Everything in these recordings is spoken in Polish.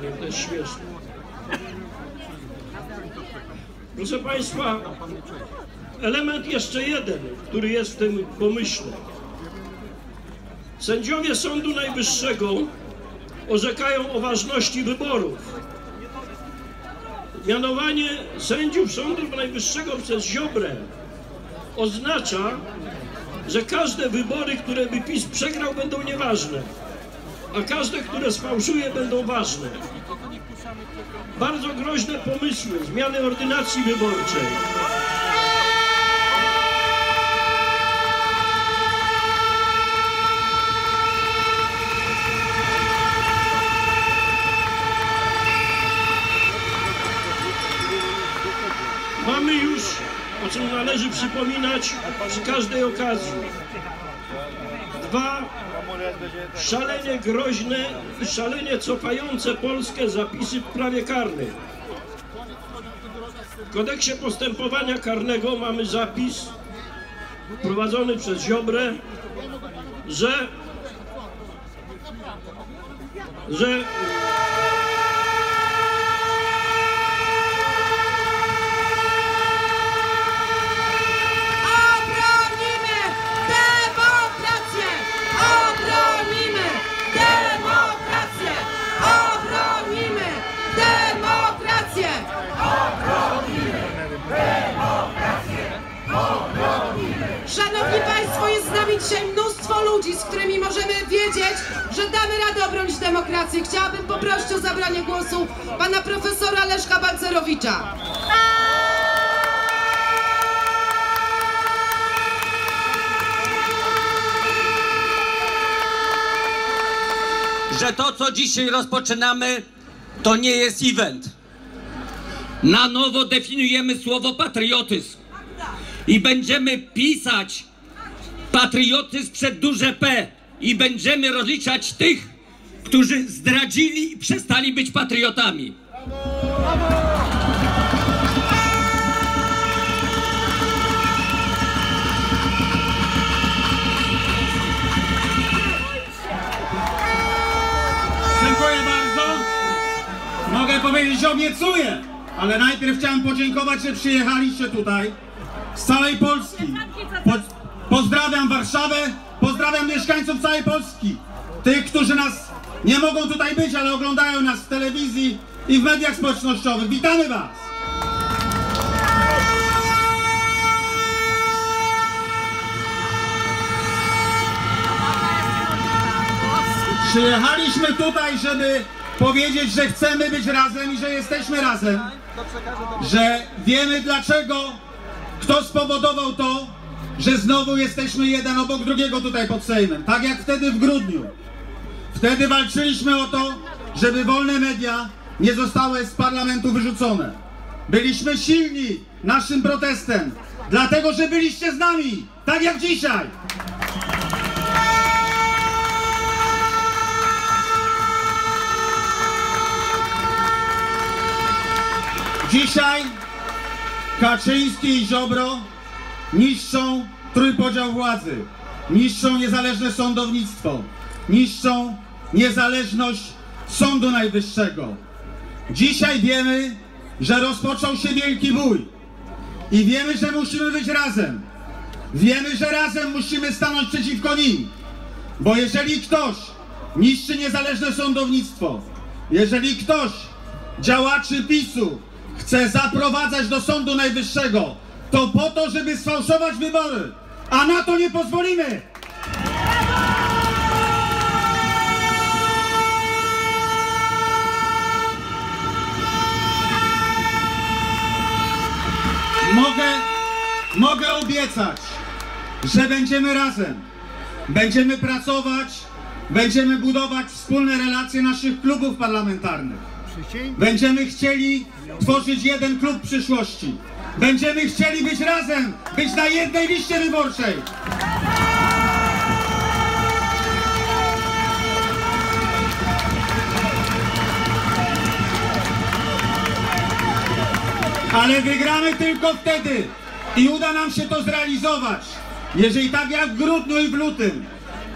wzmacnianie, to jest śmieszne. Proszę Państwa, element jeszcze jeden, który jest w tym pomyśle. Sędziowie Sądu Najwyższego orzekają o ważności wyborów. Mianowanie sędziów Sądu Najwyższego przez Ziobrę oznacza, że każde wybory, które by PiS przegrał, będą nieważne a każde, które sfałszuje, będą ważne. Bardzo groźne pomysły zmiany ordynacji wyborczej. Mamy już, o czym należy przypominać przy każdej okazji, dwa szalenie groźne i szalenie cofające Polskę zapisy w prawie karnym. W kodeksie postępowania karnego mamy zapis wprowadzony przez Ziobrę, że, że demokrację. Chciałabym poprosić o zabranie głosu pana profesora Leszka Balcerowicza. że to, co dzisiaj rozpoczynamy, to nie jest event. Na nowo definiujemy słowo patriotyzm i będziemy pisać patriotyzm przed duże P i będziemy rozliczać tych, którzy zdradzili i przestali być patriotami. Dziękuję bardzo. Mogę powiedzieć, że obiecuję, ale najpierw chciałem podziękować, że przyjechaliście tutaj z całej Polski. Po, pozdrawiam Warszawę, pozdrawiam mieszkańców całej Polski. Tych, którzy nas nie mogą tutaj być, ale oglądają nas w telewizji i w mediach społecznościowych. Witamy Was! Przyjechaliśmy tutaj, żeby powiedzieć, że chcemy być razem i że jesteśmy razem. Że wiemy dlaczego, kto spowodował to, że znowu jesteśmy jeden obok drugiego tutaj pod Sejmem. Tak jak wtedy w grudniu. Wtedy walczyliśmy o to, żeby wolne media nie zostały z parlamentu wyrzucone. Byliśmy silni naszym protestem, dlatego że byliście z nami, tak jak dzisiaj. Dzisiaj Kaczyński i Ziobro niszczą trójpodział władzy, niszczą niezależne sądownictwo, niszczą niezależność Sądu Najwyższego. Dzisiaj wiemy, że rozpoczął się wielki bój i wiemy, że musimy być razem. Wiemy, że razem musimy stanąć przeciwko nim, bo jeżeli ktoś niszczy niezależne sądownictwo, jeżeli ktoś działaczy PiSu chce zaprowadzać do Sądu Najwyższego, to po to, żeby sfałszować wybory, a na to nie pozwolimy! Mogę, mogę obiecać, że będziemy razem. Będziemy pracować, będziemy budować wspólne relacje naszych klubów parlamentarnych. Będziemy chcieli tworzyć jeden klub przyszłości. Będziemy chcieli być razem, być na jednej liście wyborczej. Ale wygramy tylko wtedy i uda nam się to zrealizować. Jeżeli tak jak w grudniu i w lutym,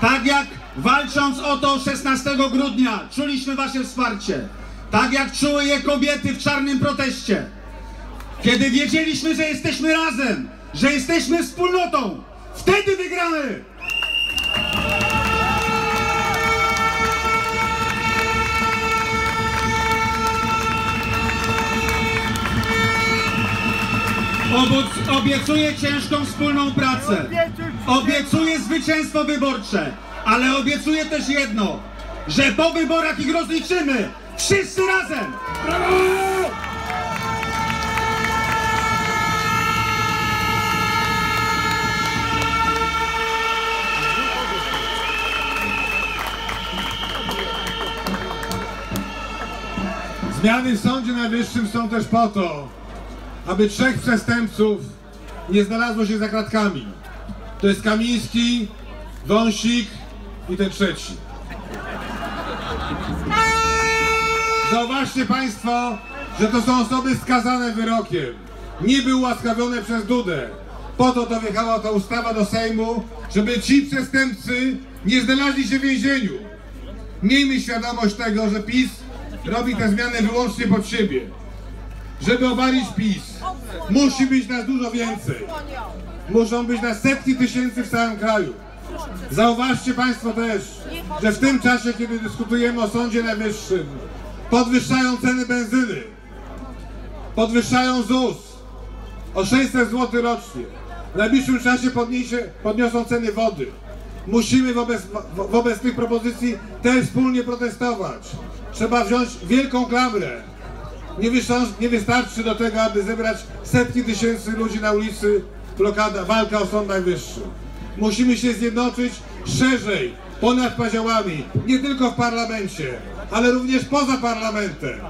tak jak walcząc o to 16 grudnia, czuliśmy wasze wsparcie, tak jak czuły je kobiety w czarnym proteście, kiedy wiedzieliśmy, że jesteśmy razem, że jesteśmy wspólnotą, wtedy wygramy! Obo- Obiecuję ciężką wspólną pracę. Obiecuję zwycięstwo wyborcze. Ale obiecuję też jedno, że po wyborach ich rozliczymy. Wszyscy razem! Zmiany w Sądzie Najwyższym są też po to, aby trzech przestępców nie znalazło się za kratkami. To jest Kamiński, Wąsik i ten trzeci. Zauważcie Państwo, że to są osoby skazane wyrokiem. Niby ułaskawione przez Dudę. Po to to wjechała ta ustawa do Sejmu, żeby ci przestępcy nie znaleźli się w więzieniu. Miejmy świadomość tego, że PiS robi te zmiany wyłącznie pod siebie. Żeby obalić PiS, musi być nas dużo więcej. Muszą być nas setki tysięcy w całym kraju. Zauważcie Państwo też, że w tym czasie, kiedy dyskutujemy o Sądzie Najwyższym, podwyższają ceny benzyny, podwyższają ZUS o 600 zł rocznie. W najbliższym czasie podniesie, podniosą ceny wody. Musimy wobec, wo- wobec tych propozycji też wspólnie protestować. Trzeba wziąć wielką klamrę. Nie, nie wystarczy do tego, aby zebrać setki tysięcy ludzi na ulicy, blokada, walka o Sąd Najwyższy. Musimy się zjednoczyć szerzej, ponad podziałami, nie tylko w parlamencie, ale również poza parlamentem.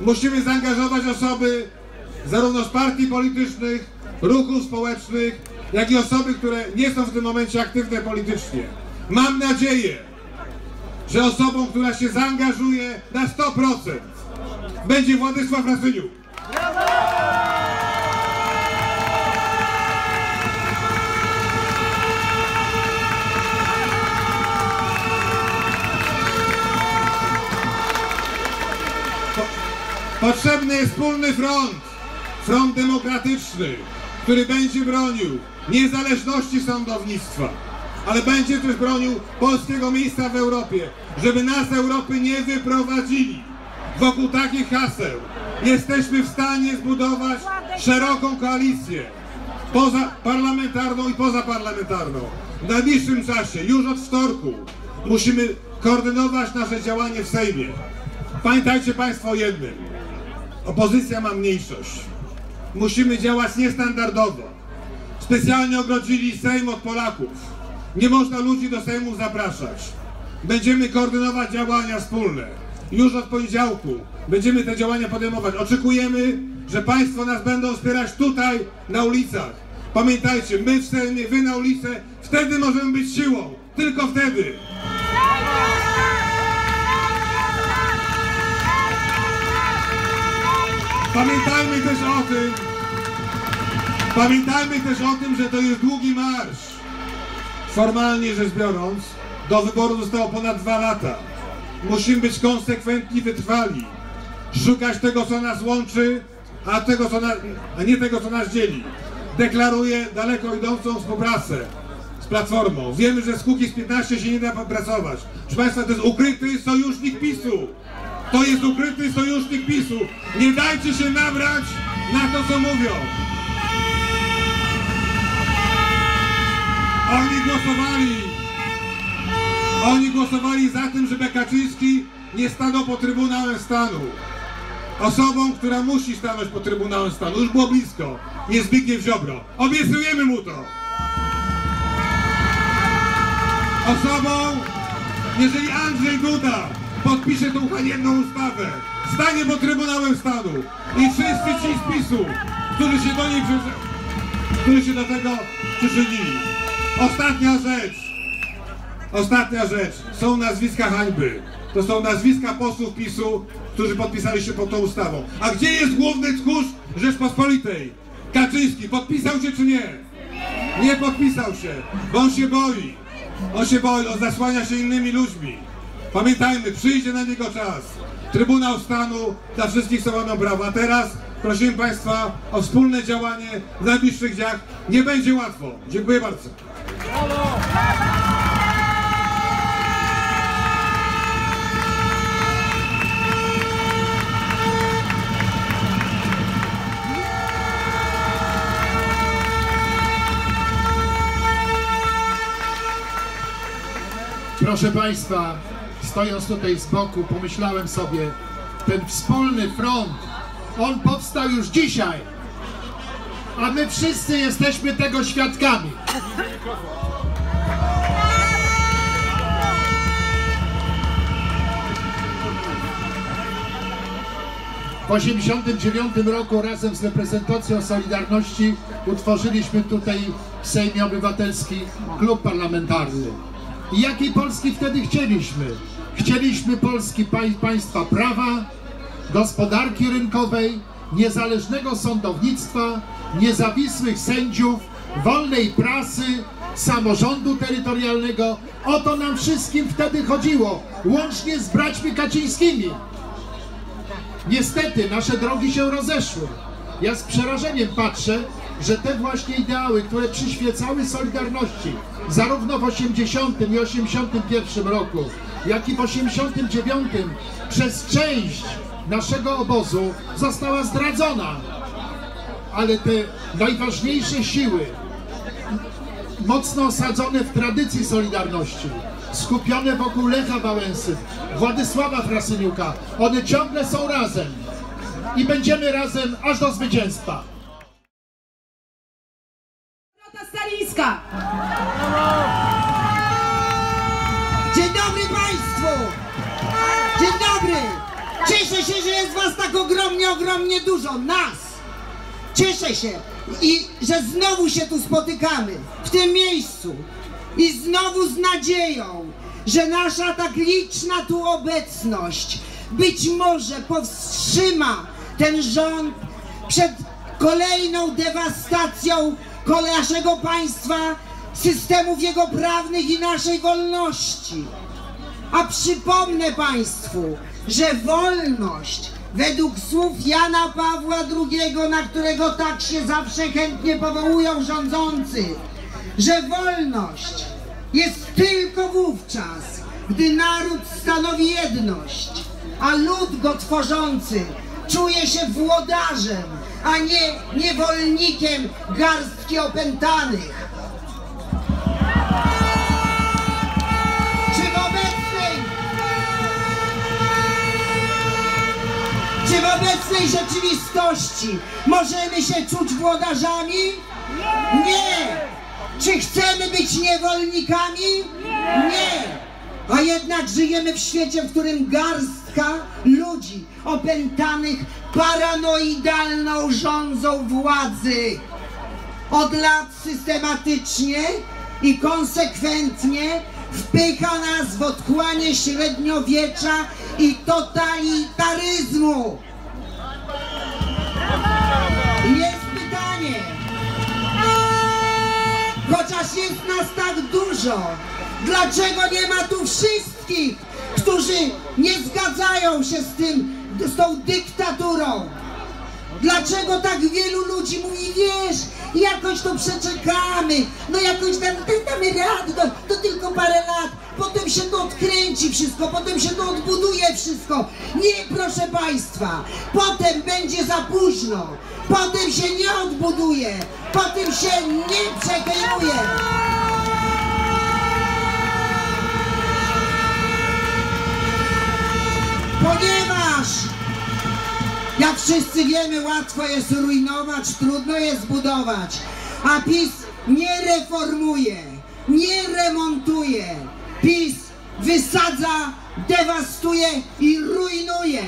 Musimy zaangażować osoby zarówno z partii politycznych, ruchów społecznych, jak i osoby, które nie są w tym momencie aktywne politycznie. Mam nadzieję, że osobą, która się zaangażuje na 100% będzie Władysław Rasyniuk. Potrzebny jest wspólny front, front demokratyczny, który będzie bronił niezależności sądownictwa, ale będzie też bronił polskiego miejsca w Europie, żeby nas z Europy nie wyprowadzili wokół takich haseł. Jesteśmy w stanie zbudować szeroką koalicję poza parlamentarną i pozaparlamentarną. W najbliższym czasie, już od wtorku, musimy koordynować nasze działanie w Sejmie. Pamiętajcie Państwo o jednym. Opozycja ma mniejszość. Musimy działać niestandardowo. Specjalnie ogrodzili Sejm od Polaków. Nie można ludzi do Sejmu zapraszać. Będziemy koordynować działania wspólne. Już od poniedziałku będziemy te działania podejmować. Oczekujemy, że Państwo nas będą wspierać tutaj, na ulicach. Pamiętajcie, my w Sejmie, Wy na ulicę, wtedy możemy być siłą. Tylko wtedy. Pamiętajmy też o tym, pamiętajmy też o tym, że to jest długi marsz. Formalnie rzecz biorąc, do wyboru zostało ponad dwa lata. Musimy być konsekwentni, wytrwali. Szukać tego, co nas łączy, a, tego, co na, a nie tego, co nas dzieli. Deklaruję daleko idącą współpracę z Platformą. Wiemy, że z Kukiz 15 się nie da pracować. Proszę Państwa, to jest ukryty sojusznik PiSu. To jest ukryty sojusznik PiSu. Nie dajcie się nabrać na to, co mówią. Oni głosowali. Oni głosowali za tym, żeby Kaczyński nie stanął po Trybunałem Stanu. Osobą, która musi stanąć po Trybunałem Stanu, już było blisko, jest Zbigniew Ziobro. Obiecujemy mu to. Osobą, jeżeli Andrzej Duda podpisze tą haniebną ustawę, stanie po Trybunałem Stanu i wszyscy ci z PiSu, którzy się do niej którzy się do tego przyczynili. Ostatnia rzecz. Ostatnia rzecz. Są nazwiska hańby. To są nazwiska posłów PiSu, którzy podpisali się pod tą ustawą. A gdzie jest główny tchórz Rzeczpospolitej? Kaczyński. Podpisał się czy nie? Nie podpisał się, bo on się boi. On się boi, on zasłania się innymi ludźmi. Pamiętajmy, przyjdzie na niego czas. Trybunał Stanu dla wszystkich są łamią prawa. A teraz prosimy Państwa o wspólne działanie w najbliższych dniach. Nie będzie łatwo. Dziękuję bardzo. Proszę Państwa, stojąc tutaj z boku, pomyślałem sobie, ten wspólny front, on powstał już dzisiaj, a my wszyscy jesteśmy tego świadkami. W 1989 roku razem z reprezentacją Solidarności utworzyliśmy tutaj w Sejmie Obywatelski klub parlamentarny. I jakiej Polski wtedy chcieliśmy? Chcieliśmy Polski pań- państwa prawa, gospodarki rynkowej, niezależnego sądownictwa, niezawisłych sędziów, wolnej prasy, samorządu terytorialnego. O to nam wszystkim wtedy chodziło, łącznie z braćmi Kaczyńskimi. Niestety nasze drogi się rozeszły. Ja z przerażeniem patrzę, że te właśnie ideały, które przyświecały Solidarności, zarówno w 80 i 81 roku, jak i w 89 przez część naszego obozu została zdradzona. Ale te najważniejsze siły, mocno osadzone w tradycji Solidarności, skupione wokół Lecha Wałęsy, Władysława Frasyniuka, one ciągle są razem i będziemy razem aż do zwycięstwa. Dzień dobry Państwu! Dzień dobry! Cieszę się, że jest Was tak ogromnie, ogromnie dużo, nas! Cieszę się i że znowu się tu spotykamy, w tym miejscu i znowu z nadzieją, że nasza tak liczna tu obecność być może powstrzyma ten rząd przed kolejną dewastacją naszego państwa, systemów jego prawnych i naszej wolności. A przypomnę Państwu, że wolność według słów Jana Pawła II, na którego tak się zawsze chętnie powołują rządzący, że wolność jest tylko wówczas, gdy naród stanowi jedność, a lud go tworzący czuje się włodarzem, a nie niewolnikiem garstki opętanych. Czy w obecnej Czy w obecnej rzeczywistości możemy się czuć włodarzami? Nie! Czy chcemy być niewolnikami? Nie! A jednak żyjemy w świecie, w którym garstka ludzi opętanych paranoidalną rządzą władzy od lat systematycznie i konsekwentnie wpycha nas w otchłanie średniowiecza i totalitaryzmu. Jest pytanie, chociaż jest nas tak dużo, dlaczego nie ma tu wszystkich, którzy nie zgadzają się z tym, z tą dyktaturą? Dlaczego tak wielu ludzi mówi, wiesz, jakoś to przeczekamy, no jakoś tam, tam damy radę, to, to tylko parę lat, potem się to odkręci wszystko, potem się to odbuduje wszystko. Nie, proszę Państwa, potem będzie za późno, potem się nie odbuduje, potem się nie przekieruje. Ponieważ jak wszyscy wiemy, łatwo jest rujnować, trudno jest budować. A PiS nie reformuje, nie remontuje. PiS wysadza, dewastuje i rujnuje.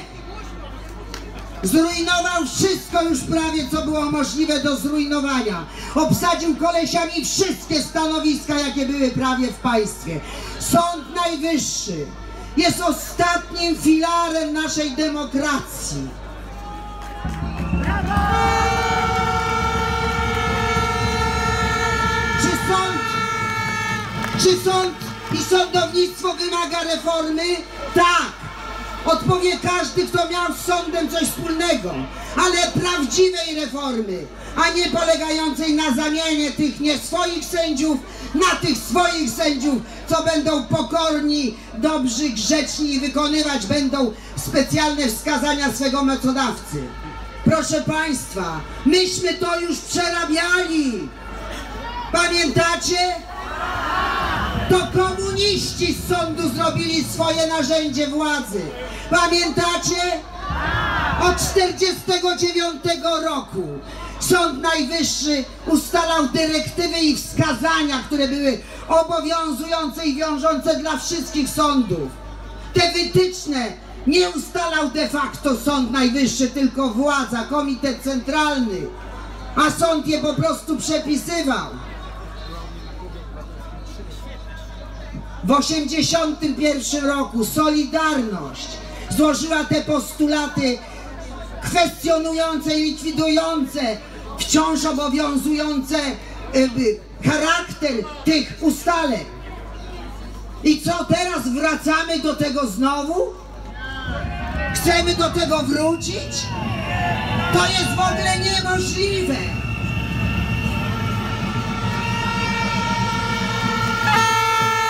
Zrujnował wszystko już prawie, co było możliwe do zrujnowania. Obsadził kolesiami wszystkie stanowiska, jakie były prawie w państwie. Sąd Najwyższy jest ostatnim filarem naszej demokracji. Czy sąd, czy sąd i sądownictwo wymaga reformy? Tak. Odpowie każdy, kto miał z sądem coś wspólnego, ale prawdziwej reformy, a nie polegającej na zamianie tych nie swoich sędziów na tych swoich sędziów, co będą pokorni, dobrzy, grzeczni i wykonywać będą specjalne wskazania swego mocodawcy. Proszę Państwa, myśmy to już przerabiali. Pamiętacie? To komuniści z sądu zrobili swoje narzędzie władzy. Pamiętacie? Od 49 roku Sąd Najwyższy ustalał dyrektywy i wskazania, które były obowiązujące i wiążące dla wszystkich sądów. Te wytyczne nie ustalał de facto Sąd Najwyższy, tylko władza, Komitet Centralny, a sąd je po prostu przepisywał. W 1981 roku Solidarność złożyła te postulaty kwestionujące i likwidujące wciąż obowiązujące y, charakter tych ustaleń. I co teraz wracamy do tego znowu? Chcemy do tego wrócić? To jest w ogóle niemożliwe.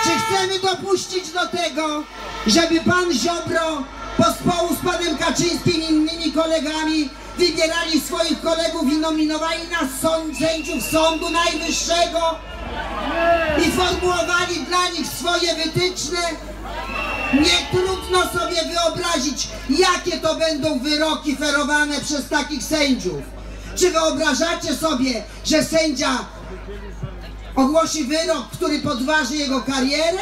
Czy chcemy dopuścić do tego, żeby pan Ziobro pospołu z panem Kaczyńskim i innymi kolegami wybierali swoich kolegów i nominowali na sąd, sędziów Sądu Najwyższego i formułowali dla nich swoje wytyczne? Nie trudno sobie wyobrazić, jakie to będą wyroki ferowane przez takich sędziów. Czy wyobrażacie sobie, że sędzia ogłosi wyrok, który podważy jego karierę?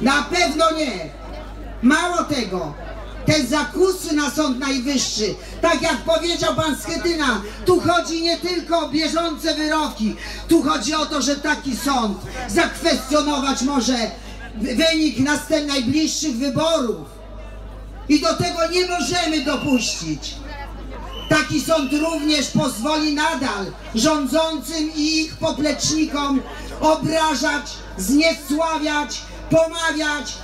Na pewno nie. Mało tego, te zakusy na Sąd Najwyższy. Tak jak powiedział pan Schetyna, tu chodzi nie tylko o bieżące wyroki, tu chodzi o to, że taki sąd zakwestionować może wynik następnych najbliższych wyborów. I do tego nie możemy dopuścić. Taki sąd również pozwoli nadal rządzącym i ich poplecznikom obrażać, zniesławiać, pomawiać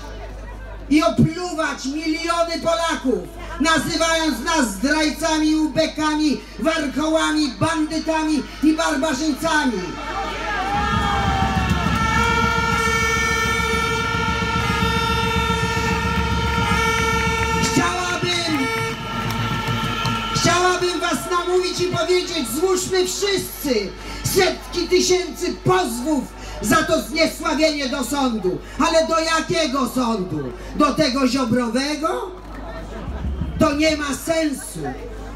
i opluwać miliony Polaków, nazywając nas zdrajcami, ubekami, warkołami, bandytami i barbarzyńcami. Chciałabym Was namówić i powiedzieć, złóżmy wszyscy setki tysięcy pozwów za to zniesławienie do sądu. Ale do jakiego sądu? Do tego ziobrowego? To nie ma sensu.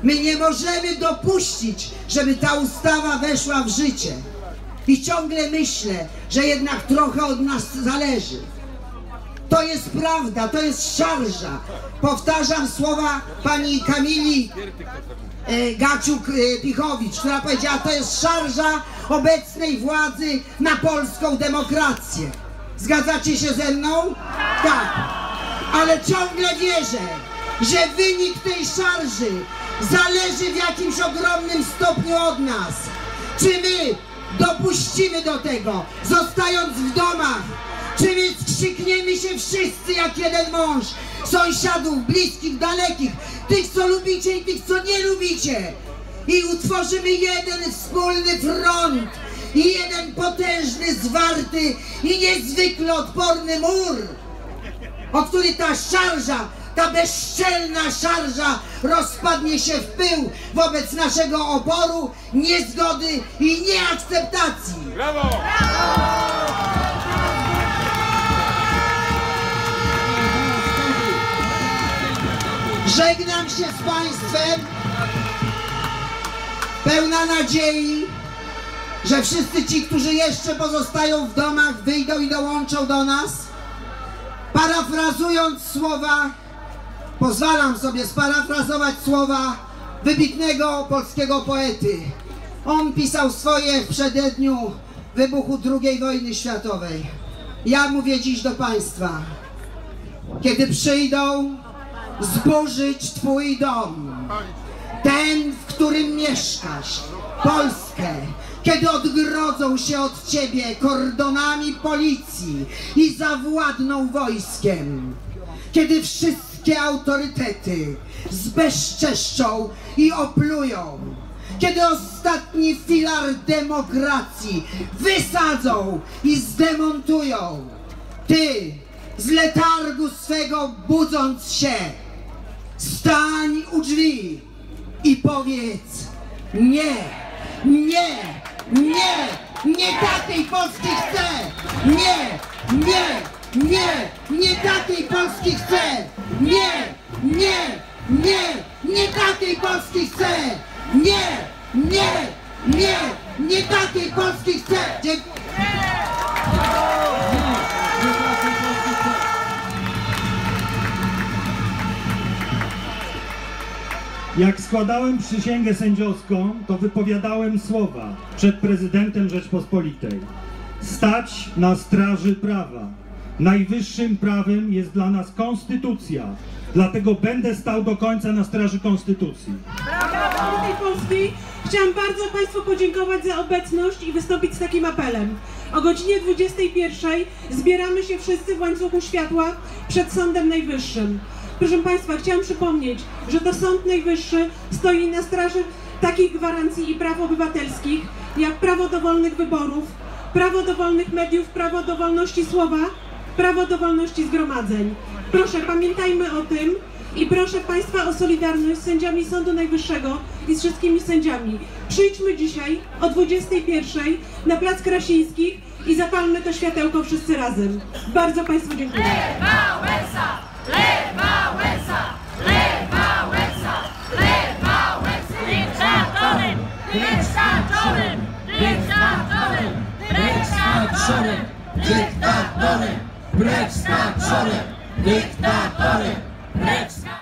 My nie możemy dopuścić, żeby ta ustawa weszła w życie. I ciągle myślę, że jednak trochę od nas zależy. To jest prawda, to jest szarża. Powtarzam słowa pani Kamili Gaciuk-Pichowicz, która powiedziała, to jest szarża obecnej władzy na polską demokrację. Zgadzacie się ze mną? Tak. Ale ciągle wierzę, że wynik tej szarży zależy w jakimś ogromnym stopniu od nas. Czy my dopuścimy do tego, zostając w domach, czy skrzykniemy się wszyscy jak jeden mąż, sąsiadów, bliskich, dalekich, tych co lubicie i tych co nie lubicie. I utworzymy jeden wspólny front i jeden potężny, zwarty i niezwykle odporny mur, o który ta szarża, ta bezczelna szarża rozpadnie się w pył wobec naszego oporu, niezgody i nieakceptacji. Żegnam się z Państwem, pełna nadziei, że wszyscy ci, którzy jeszcze pozostają w domach, wyjdą i dołączą do nas. Parafrazując słowa, pozwalam sobie sparafrazować słowa wybitnego polskiego poety. On pisał swoje w przededniu wybuchu II wojny światowej. Ja mówię dziś do Państwa, kiedy przyjdą zburzyć Twój dom, ten, w którym mieszkasz, Polskę, kiedy odgrodzą się od Ciebie kordonami policji i zawładną wojskiem, kiedy wszystkie autorytety zbezczeszczą i oplują, kiedy ostatni filar demokracji wysadzą i zdemontują, Ty, z letargu swego budząc się, stań u drzwi i powiedz nie, nie, nie, nie takiej Polski chcę, nie, nie, nie, nie takiej Polski chcę, nie, nie, nie, nie takiej Polski chcę, nie, nie, nie, nie takiej Polski chcę. Dziękuję. Jak składałem przysięgę sędziowską, to wypowiadałem słowa przed prezydentem Rzeczpospolitej. Stać na straży prawa. Najwyższym prawem jest dla nas konstytucja. Dlatego będę stał do końca na straży konstytucji. Wolnej Polski chciałam bardzo Państwu podziękować za obecność i wystąpić z takim apelem. O godzinie 21 zbieramy się wszyscy w łańcuchu światła przed Sądem Najwyższym. Proszę Państwa, chciałam przypomnieć, że to Sąd Najwyższy stoi na straży takich gwarancji i praw obywatelskich, jak prawo do wolnych wyborów, prawo do wolnych mediów, prawo do wolności słowa, prawo do wolności zgromadzeń. Proszę, pamiętajmy o tym i proszę Państwa o solidarność z sędziami Sądu Najwyższego i z wszystkimi sędziami. Przyjdźmy dzisiaj o 21 na Plac Krasińskich i zapalmy to światełko wszyscy razem. Bardzo Państwu dziękuję. ¡Vergüenza! ¡Vergüenza! ¡Vergüenza! ¡Lichtschaltungen! ¡Lichtschaltungen! ¡Lichtschaltungen! ¡Lichtschaltungen! ¡Lichtschaltungen! ¡Lichtschaltungen! ¡Lichtschaltungen! ¡Lichtschaltungen!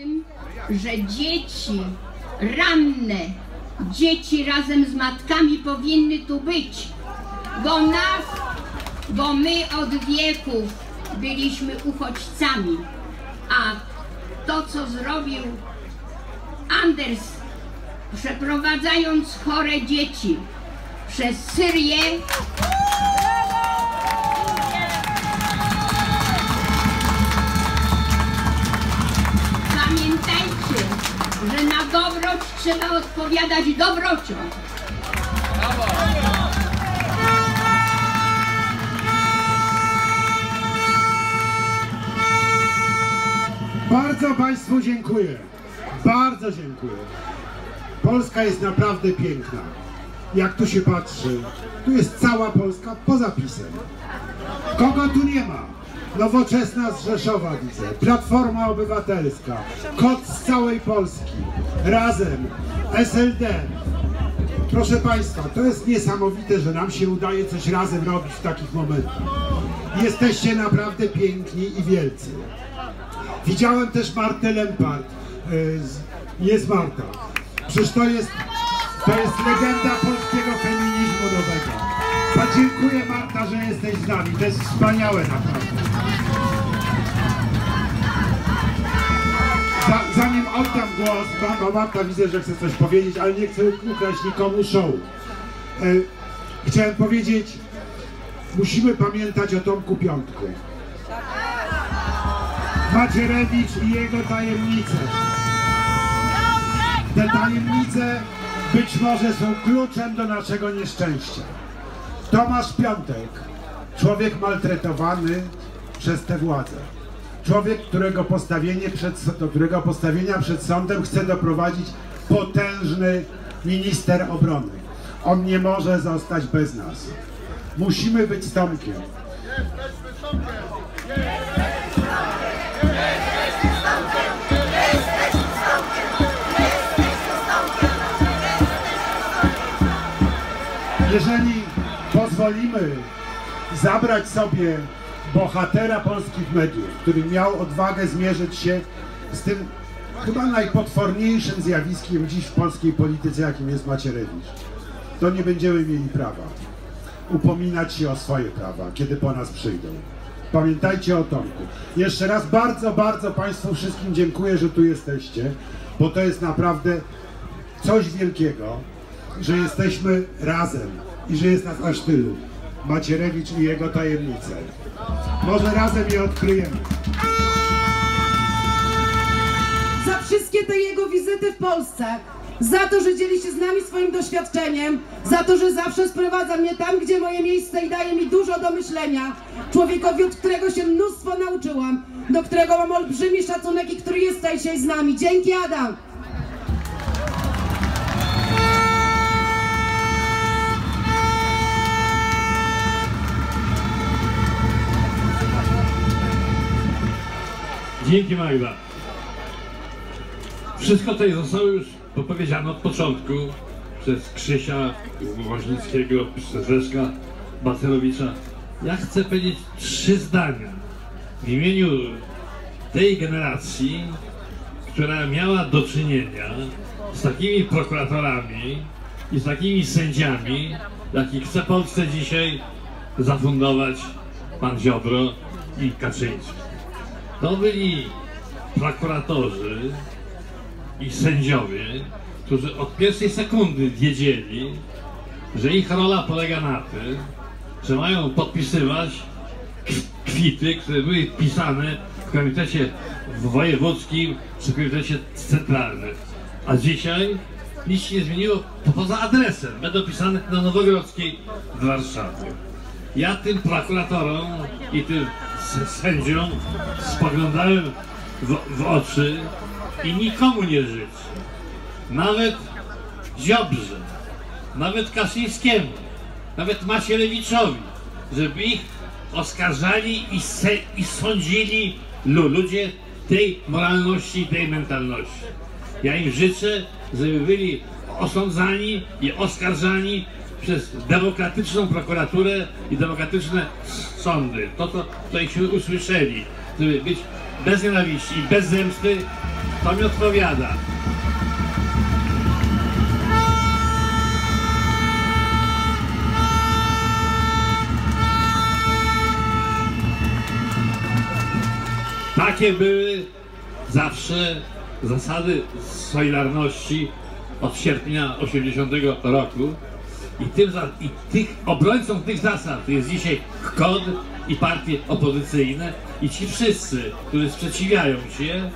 Tym, że dzieci ranne, dzieci razem z matkami powinny tu być, bo nas, bo my od wieków byliśmy uchodźcami, a to co zrobił Anders, przeprowadzając chore dzieci przez Syrię, że na dobroć trzeba odpowiadać dobrocią. Bardzo Państwu dziękuję. Bardzo dziękuję. Polska jest naprawdę piękna. Jak tu się patrzy, tu jest cała Polska poza pisem. Kogo tu nie ma? Nowoczesna z Rzeszowa widzę, Platforma Obywatelska, KOT z całej Polski, Razem, SLD. Proszę Państwa, to jest niesamowite, że nam się udaje coś razem robić w takich momentach. Jesteście naprawdę piękni i wielcy. Widziałem też Martę Lempart. Jest Marta. Przecież to jest, to jest legenda polskiego feminizmu nowego. Dziękuję Marta, że jesteś z nami. To jest wspaniałe naprawdę. Za, zanim oddam głos, bo Marta widzę, że chce coś powiedzieć, ale nie chcę ukraść nikomu show. E, chciałem powiedzieć, musimy pamiętać o Tomku Piątku. Macierewicz i jego tajemnice. Te tajemnice być może są kluczem do naszego nieszczęścia. Tomasz Piątek, człowiek maltretowany przez tę władzę. Człowiek, którego postawienie przed, do którego postawienia przed sądem chce doprowadzić potężny minister obrony. On nie może zostać bez nas. Musimy być z Tomkiem. Jeżeli pozwolimy zabrać sobie bohatera polskich mediów, który miał odwagę zmierzyć się z tym chyba najpotworniejszym zjawiskiem dziś w polskiej polityce, jakim jest Macierewicz, to nie będziemy mieli prawa upominać się o swoje prawa, kiedy po nas przyjdą. Pamiętajcie o Tomku. Jeszcze raz bardzo, bardzo Państwu wszystkim dziękuję, że tu jesteście, bo to jest naprawdę coś wielkiego, że jesteśmy razem i że jest nas aż tylu. Macierewicz i jego tajemnice. Może razem je odkryjemy. za wszystkie te jego wizyty w Polsce, za to, że dzieli się z nami swoim doświadczeniem, za to, że zawsze sprowadza mnie tam, gdzie moje miejsce i daje mi dużo do myślenia. Człowiekowi, od którego się mnóstwo nauczyłam, do którego mam olbrzymi szacunek i który jest dzisiaj z nami. Dzięki Adam! Dzięki Magda. Wszystko tutaj zostało już powiedziane od początku przez Krzysia Woźnickiego, przez Leszka Bacerowicza. Ja chcę powiedzieć trzy zdania w imieniu tej generacji, która miała do czynienia z takimi prokuratorami i z takimi sędziami, jakich chce Polsce dzisiaj zafundować pan Ziobro i Kaczyński. To byli prokuratorzy i sędziowie, którzy od pierwszej sekundy wiedzieli, że ich rola polega na tym, że mają podpisywać kwity, które były pisane w komitecie wojewódzkim czy komitecie centralnym. A dzisiaj nic się nie zmieniło po- poza adresem. Będą pisane na Nowogrodzkiej w Warszawie. Ja tym prokuratorom i tym s- sędziom spoglądałem w, w oczy i nikomu nie życzę. Nawet Ziobrze, nawet Kaszyńskiemu, nawet Macierewiczowi, żeby ich oskarżali i, se, i sądzili lu, ludzie tej moralności tej mentalności. Ja im życzę, żeby byli osądzani i oskarżani przez demokratyczną prokuraturę i demokratyczne sądy. To, co się usłyszeli, żeby być bez nienawiści i bez zemsty To mi odpowiada. Takie były zawsze zasady Solidarności od sierpnia 80 roku i, tym, i tych obrońcą tych zasad jest dzisiaj KOD i partie opozycyjne i ci wszyscy, którzy sprzeciwiają się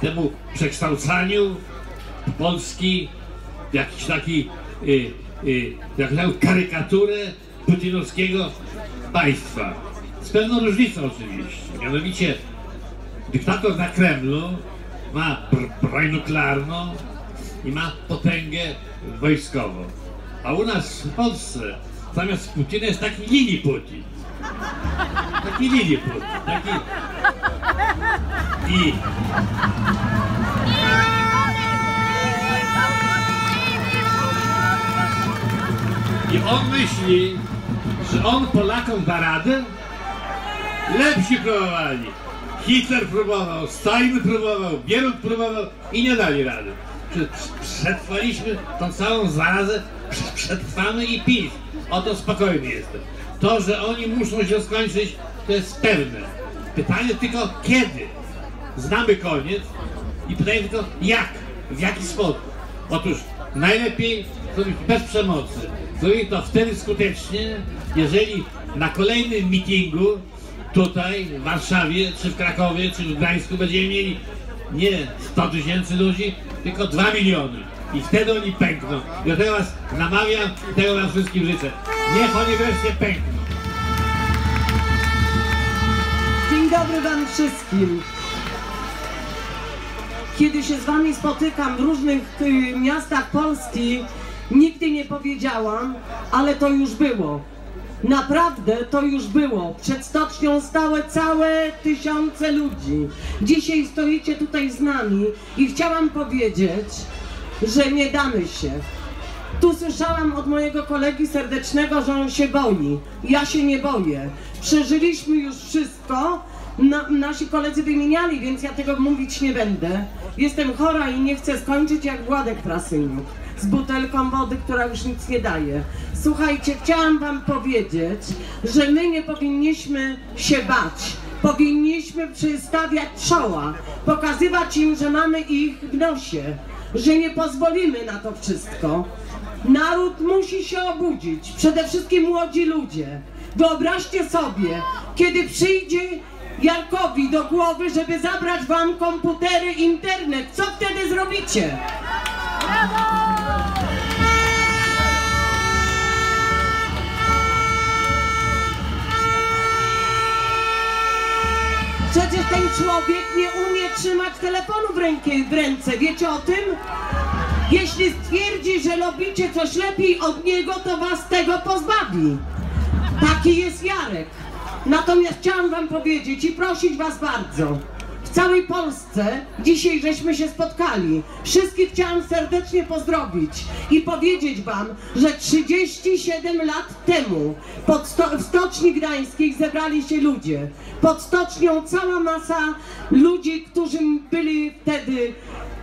temu przekształcaniu Polski w jakiś taki y, y, karykaturę putinowskiego państwa. Z pewną różnicą oczywiście. Mianowicie dyktator na Kremlu ma br- broń nuklearną i ma potęgę wojskową. A u nas w Polsce zamiast Putina jest taki Lili Putin. Taki Lili Putin. Taki... I I on myśli, że on Polakom da radę? Lepsi próbowali. Hitler próbował, Stalin próbował, Bierut próbował i nie dali rady. Prze- Przetrwaliśmy tą całą zarazę, przetrwamy i PiS. Oto spokojny jestem. To, że oni muszą się skończyć, to jest pewne. Pytanie tylko kiedy? Znamy koniec i pytanie tylko jak, w jaki sposób. Otóż najlepiej zrobić bez przemocy. Zrobić to wtedy skutecznie, jeżeli na kolejnym mitingu tutaj w Warszawie, czy w Krakowie, czy w Gdańsku będziemy mieli nie 100 tysięcy ludzi, tylko 2 miliony. I wtedy oni pękną. Tego was namawiam i tego wam wszystkim życzę. Niech oni wreszcie pękną. Dzień dobry Wam wszystkim. Kiedy się z Wami spotykam w różnych y, miastach Polski, nigdy nie powiedziałam, ale to już było. Naprawdę to już było. Przed stocznią stały całe tysiące ludzi. Dzisiaj stoicie tutaj z nami i chciałam powiedzieć, że nie damy się. Tu słyszałam od mojego kolegi serdecznego, że on się boi. Ja się nie boję. Przeżyliśmy już wszystko. Na, nasi koledzy wymieniali, więc ja tego mówić nie będę. Jestem chora i nie chcę skończyć jak Władek Prasyniuk z butelką wody, która już nic nie daje. Słuchajcie, chciałam wam powiedzieć, że my nie powinniśmy się bać. Powinniśmy przystawiać czoła, pokazywać im, że mamy ich w nosie, że nie pozwolimy na to wszystko. Naród musi się obudzić, przede wszystkim młodzi ludzie. Wyobraźcie sobie, kiedy przyjdzie Jarkowi do głowy, żeby zabrać wam komputery, internet, co wtedy zrobicie? Przecież ten człowiek nie umie trzymać telefonu w, rękę, w ręce, wiecie o tym? Jeśli stwierdzi, że robicie coś lepiej od niego, to was tego pozbawi. Taki jest Jarek. Natomiast chciałam wam powiedzieć i prosić was bardzo. W całej Polsce dzisiaj żeśmy się spotkali. Wszystkich chciałam serdecznie pozdrowić i powiedzieć wam, że 37 lat temu sto w Stoczni Gdańskiej zebrali się ludzie. Pod Stocznią cała masa ludzi, którzy byli wtedy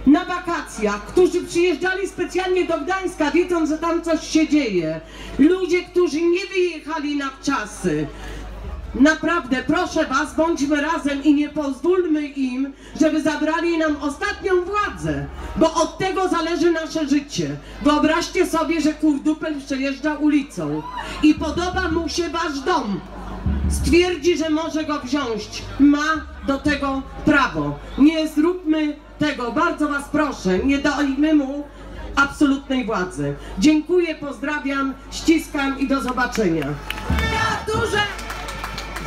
na wakacjach, którzy przyjeżdżali specjalnie do Gdańska, wiedząc, że tam coś się dzieje. Ludzie, którzy nie wyjechali na wczasy. Naprawdę, proszę was, bądźmy razem i nie pozwólmy im, żeby zabrali nam ostatnią władzę, bo od tego zależy nasze życie. Wyobraźcie sobie, że kurdupel przejeżdża ulicą i podoba mu się wasz dom. Stwierdzi, że może go wziąć. Ma do tego prawo. Nie zróbmy tego. Bardzo was proszę, nie dajmy mu absolutnej władzy. Dziękuję, pozdrawiam, ściskam i do zobaczenia. Duże...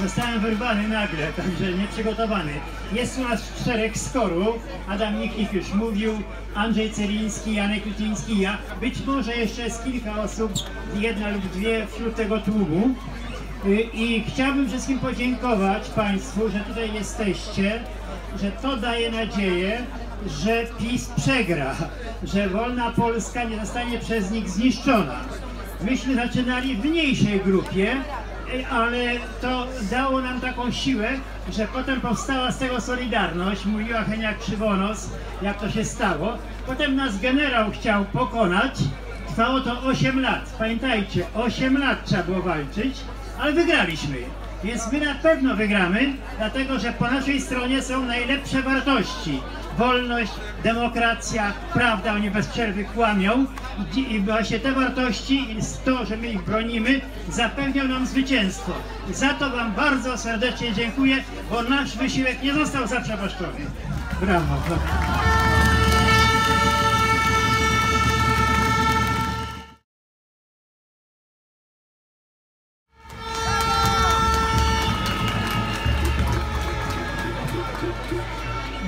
Zostałem wyrwany nagle, także nieprzygotowany. Jest u nas czterech skorów. Adam Michnik już mówił, Andrzej Celiński, Janek Lutiński, ja. Być może jeszcze jest kilka osób, jedna lub dwie wśród tego tłumu. Y, I chciałbym wszystkim podziękować Państwu, że tutaj jesteście, że to daje nadzieję, że PiS przegra, że wolna Polska nie zostanie przez nich zniszczona. Myśmy zaczynali w mniejszej grupie, ale to dało nam taką siłę, że potem powstała z tego Solidarność, mówiła Heniak Krzywonos, jak to się stało. Potem nas generał chciał pokonać, trwało to 8 lat. Pamiętajcie, 8 lat trzeba było walczyć, ale wygraliśmy. Więc my na pewno wygramy, dlatego że po naszej stronie są najlepsze wartości. Wolność, demokracja, prawda, oni bez przerwy kłamią i, właśnie te wartości i to, że my ich bronimy, zapewnią nam zwycięstwo. I za to Wam bardzo serdecznie dziękuję, bo nasz wysiłek nie został zaprzepaszczony. Brawo. brawo.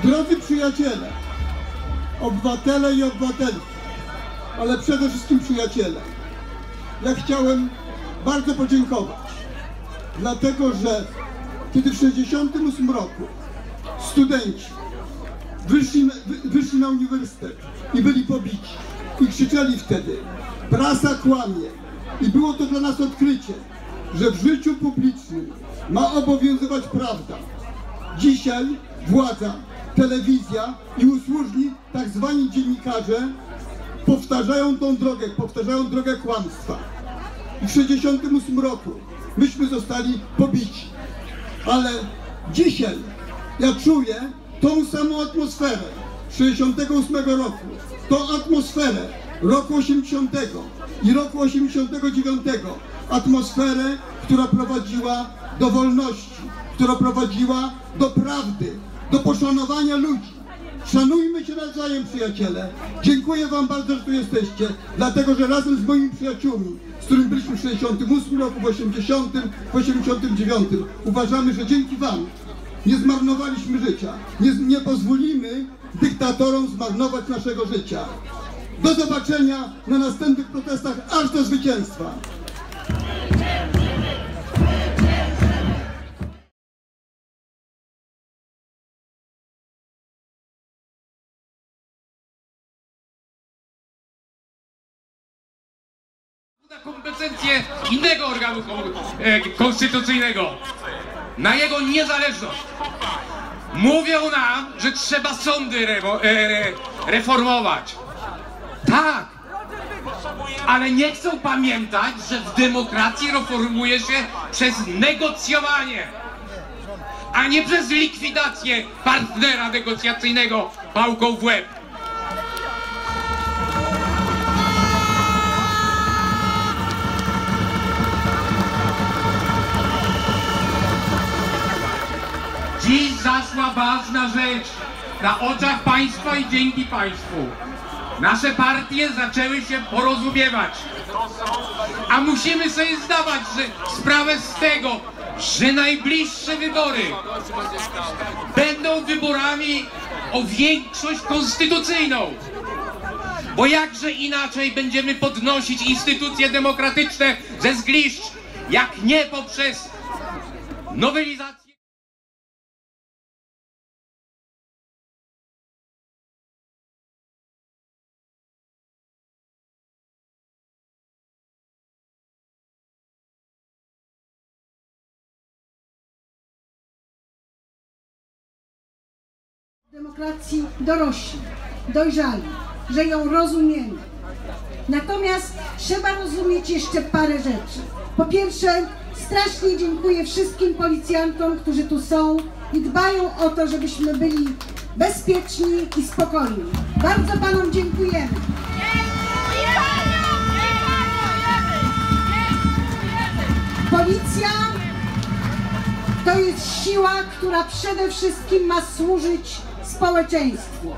Drodzy przyjaciele, obywatele i obywatelki, ale przede wszystkim przyjaciele, ja chciałem bardzo podziękować, dlatego że kiedy w 1968 roku studenci wyszli, wyszli na uniwersytet i byli pobici i krzyczeli wtedy prasa kłamie i było to dla nas odkrycie, że w życiu publicznym ma obowiązywać prawda. Dzisiaj władza, telewizja i usłużni, tak zwani dziennikarze, powtarzają tą drogę, powtarzają drogę kłamstwa. I w 1968 roku myśmy zostali pobici. Ale dzisiaj ja czuję tą samą atmosferę 68 roku, tą atmosferę roku 80 i roku 89, atmosferę, która prowadziła do wolności, która prowadziła do prawdy, do poszanowania ludzi. Szanujmy się nawzajem, przyjaciele. Dziękuję Wam bardzo, że tu jesteście, dlatego że razem z moimi przyjaciółmi, z którymi byliśmy w 68 roku, w 80, w 89, uważamy, że dzięki Wam nie zmarnowaliśmy życia. Nie, nie pozwolimy dyktatorom zmarnować naszego życia. Do zobaczenia na następnych protestach, aż do zwycięstwa. Kompetencje innego organu e, konstytucyjnego, na jego niezależność. Mówią nam, że trzeba sądy remo- e, reformować. Tak, ale nie chcą pamiętać, że w demokracji reformuje się przez negocjowanie, a nie przez likwidację partnera negocjacyjnego pałką w łeb. Zaszła ważna rzecz na oczach państwa i dzięki państwu. Nasze partie zaczęły się porozumiewać. A musimy sobie zdawać że sprawę z tego, że najbliższe wybory będą wyborami o większość konstytucyjną. Bo jakże inaczej będziemy podnosić instytucje demokratyczne ze zgliszcz, jak nie poprzez nowelizację. Demokracji dorośli, dojrzali, że ją rozumiemy. Natomiast trzeba rozumieć jeszcze parę rzeczy. Po pierwsze, strasznie dziękuję wszystkim policjantom, którzy tu są i dbają o to, żebyśmy byli bezpieczni i spokojni. Bardzo Panom dziękujemy. Policja to jest siła, która przede wszystkim ma służyć społeczeństwu.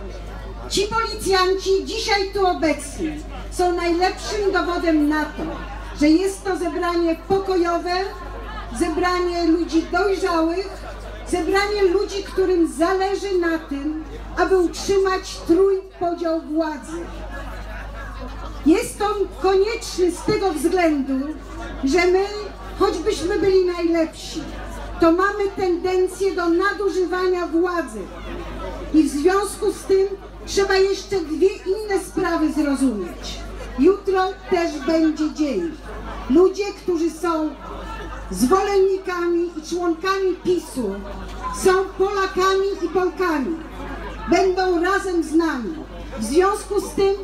Ci policjanci dzisiaj tu obecni są najlepszym dowodem na to, że jest to zebranie pokojowe, zebranie ludzi dojrzałych, zebranie ludzi, którym zależy na tym, aby utrzymać trójpodział władzy. Jest on konieczny z tego względu, że my, choćbyśmy byli najlepsi, to mamy tendencję do nadużywania władzy. I w związku z tym trzeba jeszcze dwie inne sprawy zrozumieć. Jutro też będzie dzień. Ludzie, którzy są zwolennikami i członkami PiSu są Polakami i Polkami. Będą razem z nami. W związku z tym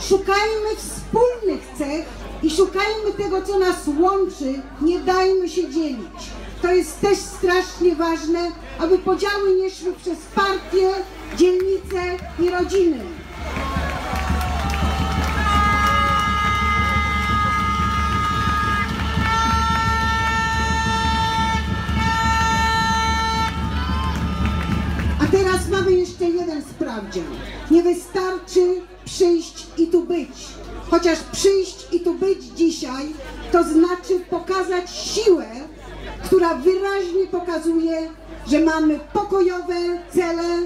szukajmy wspólnych cech i szukajmy tego, co nas łączy. Nie dajmy się dzielić. To jest też strasznie ważne, aby podziały nie szły przez partie, dzielnice i rodziny. A teraz mamy jeszcze jeden sprawdzian. Nie wystarczy przyjść i tu być. Chociaż przyjść i tu być dzisiaj, to znaczy pokazać siłę, która wyraźnie pokazuje, że mamy pokojowe cele,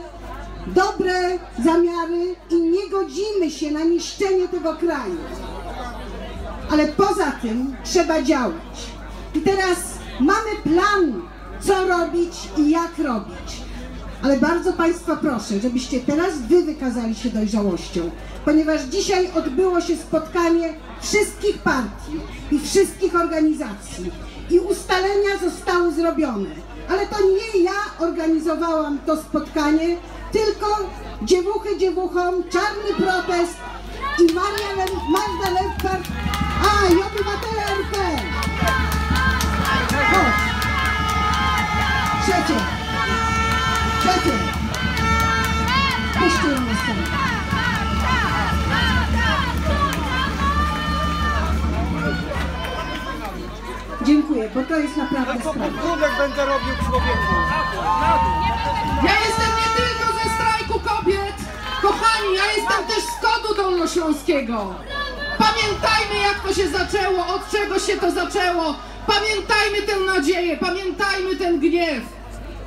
dobre zamiary i nie godzimy się na niszczenie tego kraju. Ale poza tym trzeba działać. I teraz mamy plan, co robić i jak robić. Ale bardzo Państwa proszę, żebyście teraz Wy wykazali się dojrzałością, ponieważ dzisiaj odbyło się spotkanie wszystkich partii i wszystkich organizacji i ustalenia zostały zrobione. Ale to nie ja organizowałam to spotkanie, tylko dziewuchy dziewuchom, czarny protest i Maria Le- Magda Lempart, a i obywatele RP. Trzecie. Trzecie. Puśćcie Dziękuję, bo to jest naprawdę sprawa. będę robił człowieku. Ja jestem nie tylko ze strajku kobiet, kochani, ja jestem też z kodu dolnośląskiego. Pamiętajmy jak to się zaczęło, od czego się to zaczęło. Pamiętajmy tę nadzieję, pamiętajmy ten gniew.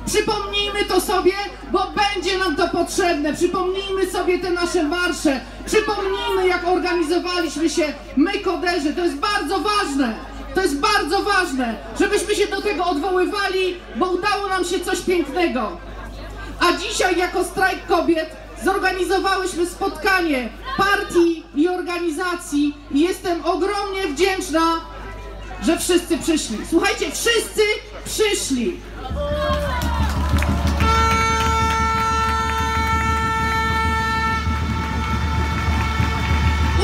Przypomnijmy to sobie, bo będzie nam to potrzebne. Przypomnijmy sobie te nasze marsze. Przypomnijmy, jak organizowaliśmy się my, koderzy. To jest bardzo ważne. To jest bardzo ważne, żebyśmy się do tego odwoływali, bo udało nam się coś pięknego. A dzisiaj jako strajk kobiet zorganizowałyśmy spotkanie partii i organizacji i jestem ogromnie wdzięczna, że wszyscy przyszli. Słuchajcie, wszyscy przyszli.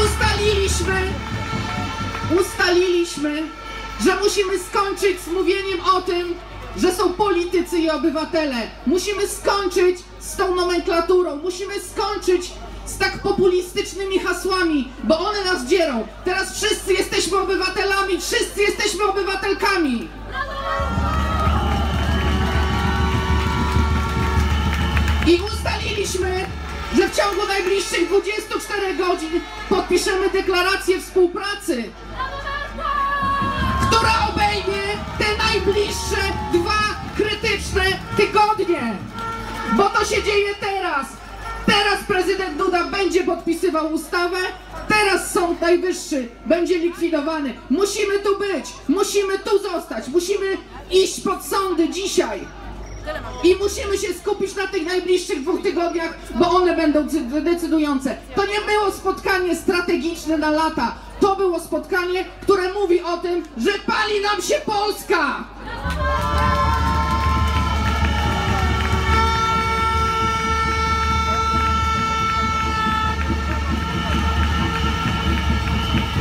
Ustaliliśmy, ustaliliśmy, że musimy skończyć z mówieniem o tym, że są politycy i obywatele. Musimy skończyć z tą nomenklaturą, musimy skończyć z tak populistycznymi hasłami, bo one nas dzierą. Teraz wszyscy jesteśmy obywatelami, wszyscy jesteśmy obywatelkami. I ustaliliśmy, że w ciągu najbliższych 24 godzin podpiszemy deklarację współpracy, która obejmie te najbliższe dwa krytyczne tygodnie. Bo to się dzieje teraz. Teraz prezydent Duda będzie podpisywał ustawę, teraz Sąd Najwyższy będzie likwidowany. Musimy tu być, musimy tu zostać, musimy iść pod sądy dzisiaj. I musimy się skupić na tych najbliższych dwóch tygodniach, bo one będą cy- decydujące. To nie było spotkanie strategiczne na lata. To było spotkanie, które mówi o tym, że pali nam się Polska!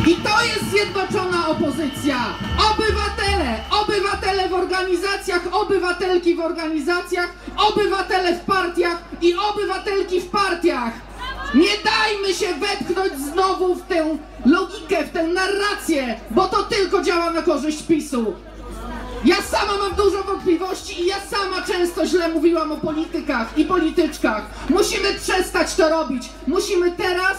I to jest zjednoczona opozycja. Obywatele, obywatele w organizacjach, obywatelki w organizacjach, obywatele w partiach i obywatelki w partiach. Nie dajmy się wepchnąć znowu w tę logikę, w tę narrację, bo to tylko działa na korzyść PiSu. Ja sama mam dużo wątpliwości i ja sama często źle mówiłam o politykach i polityczkach. Musimy przestać to robić. Musimy teraz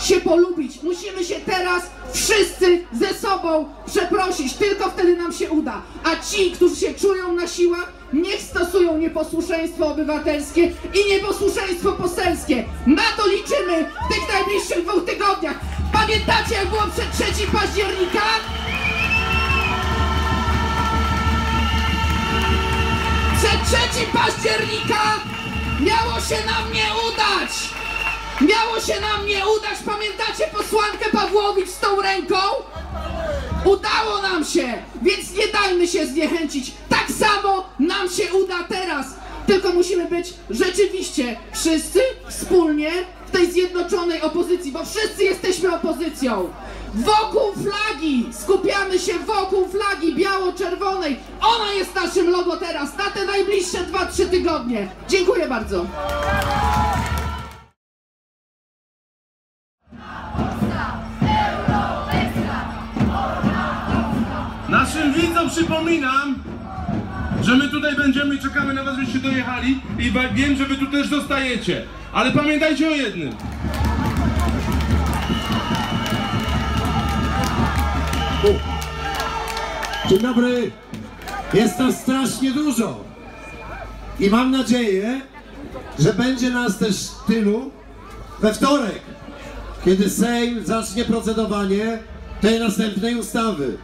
się polubić. Musimy się teraz wszyscy ze sobą przeprosić. Tylko wtedy nam się uda. A ci, którzy się czują na siłach, niech stosują nieposłuszeństwo obywatelskie i nieposłuszeństwo poselskie. Na to liczymy w tych najbliższych dwóch tygodniach. Pamiętacie, jak było przed 3 października? Przed 3 października miało się nam nie udać! Miało się nam nie udać! Pamiętacie posłankę Pawłowicz z tą ręką? Udało nam się, więc nie dajmy się zniechęcić. Tak samo nam się uda teraz. Tylko musimy być rzeczywiście wszyscy wspólnie tej zjednoczonej opozycji, bo wszyscy jesteśmy opozycją. Wokół flagi, skupiamy się wokół flagi biało-czerwonej. Ona jest naszym logo teraz, na te najbliższe 2-3 tygodnie. Dziękuję bardzo. Naszym widzom przypominam, że my tutaj będziemy i czekamy na was, żebyście dojechali i wiem, że wy tu też zostajecie. Ale pamiętajcie o jednym. Dzień dobry. Jest nas strasznie dużo. I mam nadzieję, że będzie nas też tylu we wtorek, kiedy Sejm zacznie procedowanie tej następnej ustawy.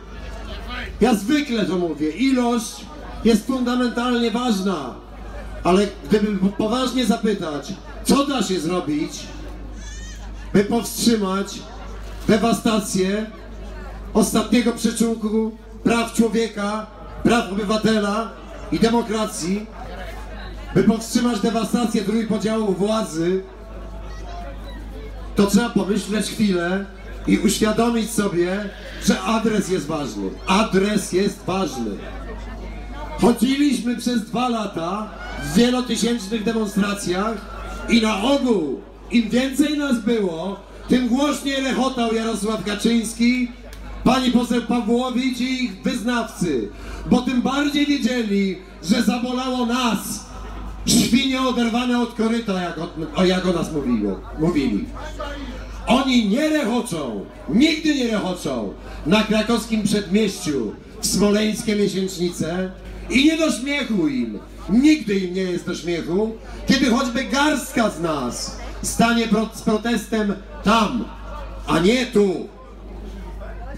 Ja zwykle to mówię, ilość jest fundamentalnie ważna, ale gdyby po- poważnie zapytać, co da się zrobić, by powstrzymać dewastację ostatniego przyczółku praw człowieka, praw obywatela i demokracji, by powstrzymać dewastację trójpodziału władzy, to trzeba pomyśleć chwilę i uświadomić sobie, że adres jest ważny. Adres jest ważny. Chodziliśmy przez dwa lata w wielotysięcznych demonstracjach i na ogół im więcej nas było, tym głośniej rechotał Jarosław Kaczyński, pani poseł Pawłowicz i ich wyznawcy, bo tym bardziej wiedzieli, że zabolało nas, świnie oderwane od koryta, jak o, jak o nas mówiło, mówili. Oni nie rechoczą, nigdy nie rechoczą na krakowskim przedmieściu w smoleńskie miesięcznice i nie do śmiechu im, nigdy im nie jest do śmiechu, kiedy choćby garstka z nas stanie z protestem tam, a nie tu.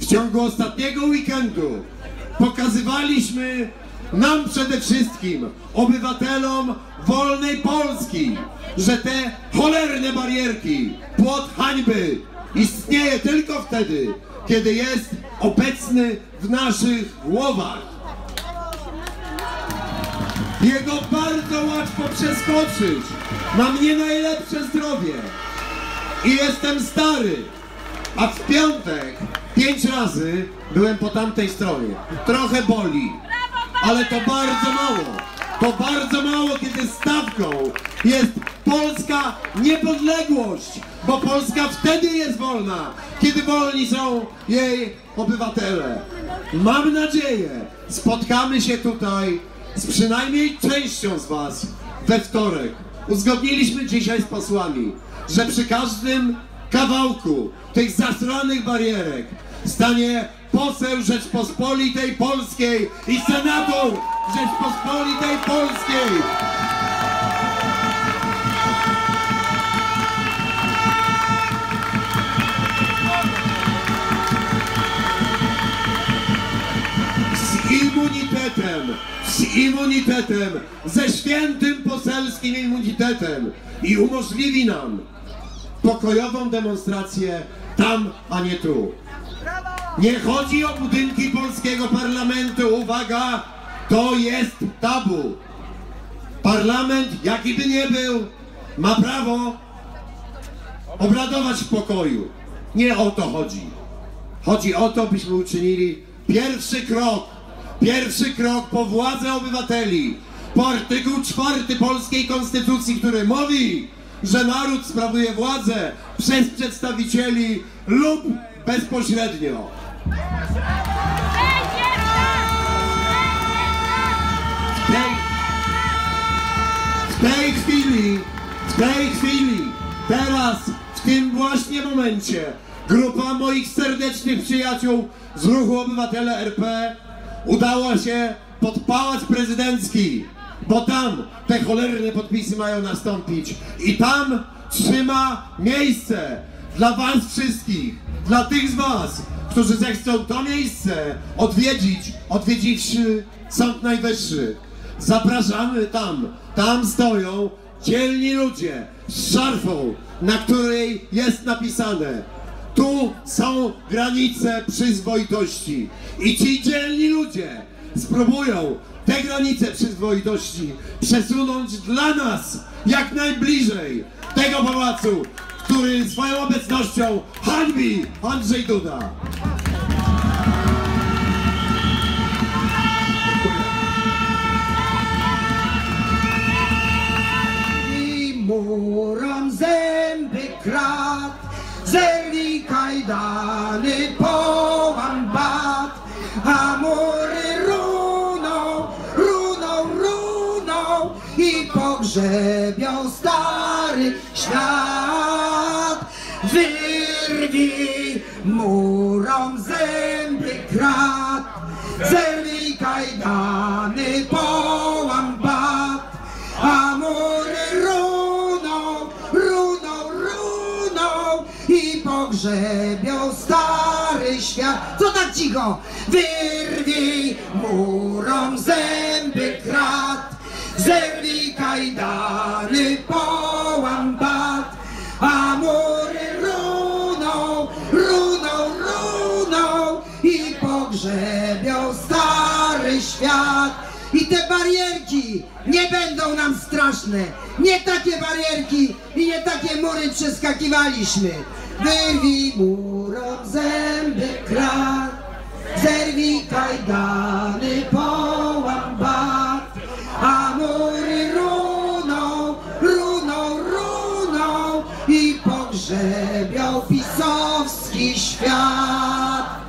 W ciągu ostatniego weekendu pokazywaliśmy nam przede wszystkim, obywatelom wolnej Polski, że te cholerne barierki, płot hańby istnieje tylko wtedy, kiedy jest obecny w naszych głowach. Jego bardzo łatwo przeskoczyć. Mam nie najlepsze zdrowie i jestem stary. A w piątek pięć razy byłem po tamtej stronie. Trochę boli, ale to bardzo mało. To bardzo mało, kiedy stawką jest polska niepodległość, bo Polska wtedy jest wolna, kiedy wolni są jej obywatele. Mam nadzieję, spotkamy się tutaj z przynajmniej częścią z Was we wtorek. Uzgodniliśmy dzisiaj z posłami, że przy każdym kawałku tych zasranych barierek stanie poseł Rzeczpospolitej Polskiej i senator Rzeczpospolitej Polskiej. Z immunitetem, immunitetem, ze świętym poselskim immunitetem i umożliwi nam pokojową demonstrację tam, a nie tu. Nie chodzi o budynki polskiego parlamentu, uwaga, to jest tabu. Parlament, jaki by nie był, ma prawo obradować w pokoju. Nie o to chodzi. Chodzi o to, byśmy uczynili pierwszy krok, pierwszy krok po władzę obywateli, po artykuł czwarty polskiej konstytucji, który mówi, że naród sprawuje władzę przez przedstawicieli lub bezpośrednio. W tej, w tej chwili, w tej chwili, teraz, w tym właśnie momencie, grupa moich serdecznych przyjaciół z ruchu Obywatele RP udała się pod Pałac Prezydencki, bo tam te cholerne podpisy mają nastąpić i tam trzyma miejsce dla was wszystkich, dla tych z was, którzy zechcą to miejsce odwiedzić, odwiedziwszy Sąd Najwyższy. Zapraszamy tam, tam stoją dzielni ludzie z szarfą, na której jest napisane Tu są granice przyzwoitości. I ci dzielni ludzie spróbują te granice przyzwoitości przesunąć dla nas jak najbliżej tego pałacu, który swoją obecnością hańbi Andrzej Duda. zęby krat, zerwij kajdany, połam bat, a mury runą, runą, runą i pogrzebią stary świat. Wyrwij murom zęby krat, zerwij kajdany, połam pogrzebią stary świat. Co tak cicho? Wyrwij murom zęby krat, zerwij kajdany, połam bat, a mury runą, runą, runą i pogrzebią stary świat. I te barierki nie będą nam straszne. Nie takie barierki i nie takie mury przeskakiwaliśmy. Wywimurom zęby krat, zerwij kajdany, połam bat, a mury runą, runą, runą i pogrzebią pisowski świat.